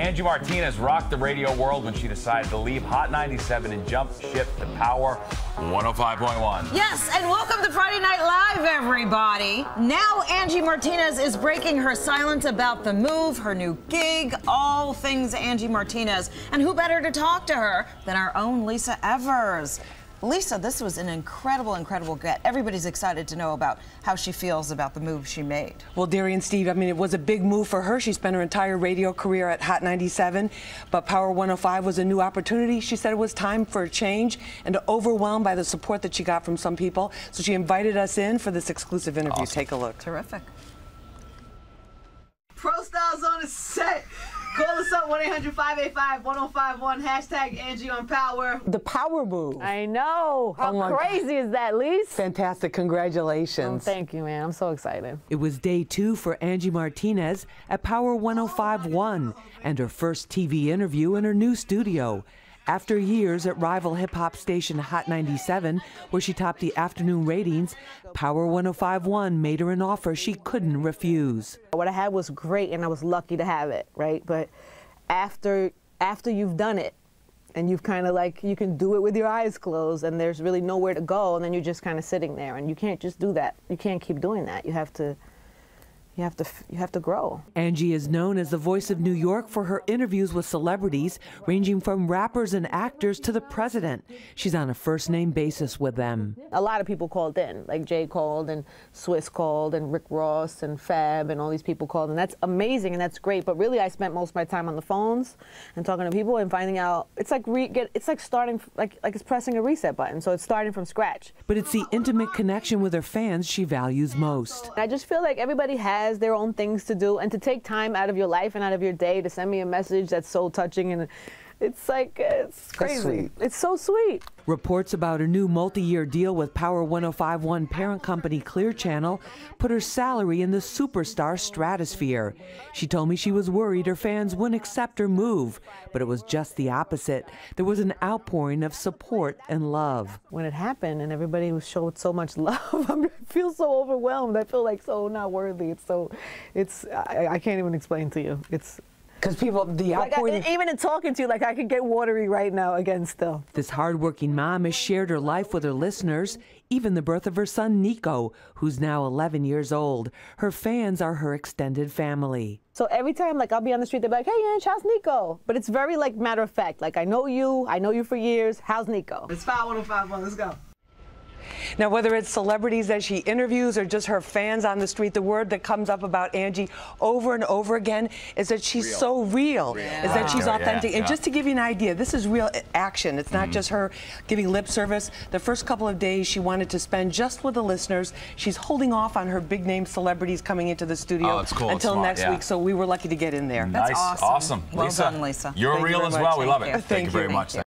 Angie Martinez rocked the radio world when she decided to leave Hot 97 and jump ship to Power 105.1. Yes, and welcome to Friday Night Live, everybody. Now Angie Martinez is breaking her silence about the move, her new gig, all things Angie Martinez. And who better to talk to her than our own Lisa Evers? Lisa, this was an incredible, incredible get. Everybody's excited to know about how she feels about the move she made. Well, Dari and Steve, I mean, it was a big move for her. She spent her entire radio career at Hot 97, but Power 105 was a new opportunity. She said it was time for a change and overwhelmed by the support that she got from some people. So she invited us in for this exclusive interview. Awesome. Take a look. Terrific. 1-800-585-1051. Hashtag Angie on power. The power move. I know. How oh crazy is that, Lise? Fantastic. Congratulations. Oh, thank you, man. I'm so excited. It was day two for Angie Martinez at Power 1051 oh and her first TV interview in her new studio. After years at rival hip hop station Hot 97, where she topped the afternoon ratings, Power 1051 made her an offer she couldn't refuse. What I had was great and I was lucky to have it, right? But after after you've done it, and you've kind of like you can do it with your eyes closed, and there's really nowhere to go, and then you're just kind of sitting there, and you can't just do that. You can't keep doing that. You have to. You have to. You have to grow. Angie is known as the voice of New York for her interviews with celebrities, ranging from rappers and actors to the president. She's on a first name basis with them. a lot of people called in, like Jay called and Swizz called and Rick Ross and Fab and all these people called, and that's amazing and that's great. But really, I spent most of my time on the phones and talking to people and finding out. It's like re- get, it's like starting like like it's pressing a reset button. So it's starting from scratch. But it's the intimate connection with her fans she values most. I just feel like everybody has their own things to do, and to take time out of your life and out of your day to send me a message that's so touching and. It's like it's crazy. It's so sweet. Reports about her new multi year deal with Power 1051 parent company Clear Channel put her salary in the superstar stratosphere. She told me she was worried her fans wouldn't accept her move, but it was just the opposite. There was an outpouring of support and love. when it happened and everybody showed so much love i feel so overwhelmed i feel like so not worthy it's so it's i, I can't even explain to you it's Because people, the like I, outpouring. even in talking to you like i could get watery right now again still This hardworking mom has shared her life with her listeners, even the birth of her son Nico, who's now 11 years old. Her fans are her extended family. so every time like i'll be on the street they're like hey Ange, how's nico but it's very like matter of fact like i know you i know you for years how's nico It's 5151. Let's go. Now, whether it's celebrities that she interviews or just her fans on the street, the word that comes up about Angie over and over again is that she's so real, is that she's authentic. yeah, And just to give you an idea, this is real action. It's not mm-hmm. just her giving lip service. The first couple of days she wanted to spend just with the listeners. She's holding off on her big name celebrities coming into the studio Oh, it's cool. Until smart, next yeah. week. So we were lucky to get in there. That's nice, awesome. awesome. Well Lisa, done, Lisa. You're Thank real very as much. well. We Thank love you. it. Thank, Thank you very you. much.